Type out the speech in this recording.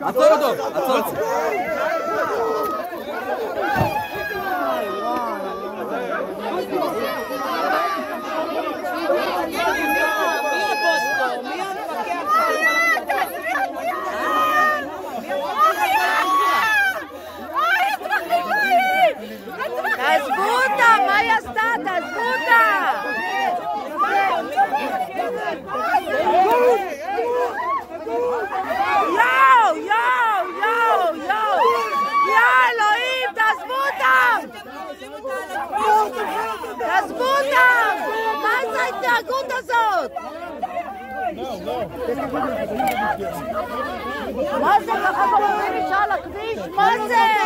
עצור אותו, עצור אותו. مازن خفه وګورئ چې الله کوي مازن